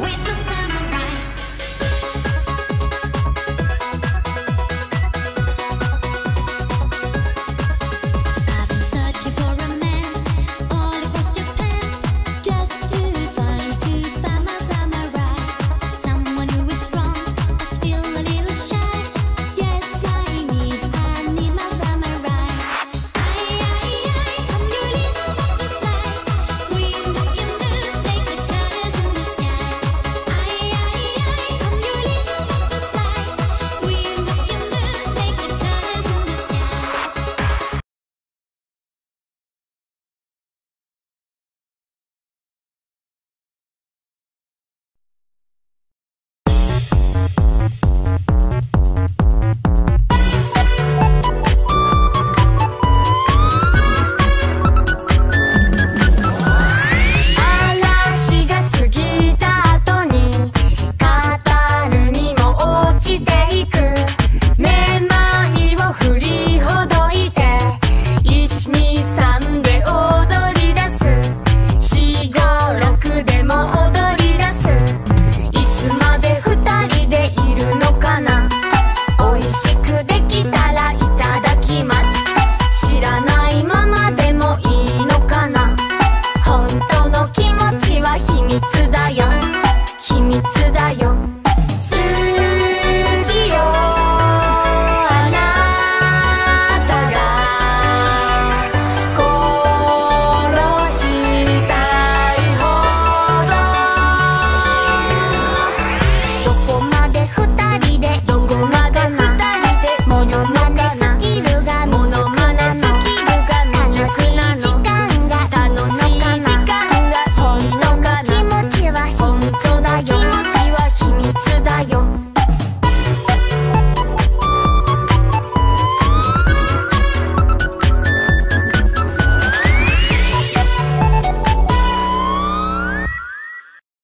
Whisper.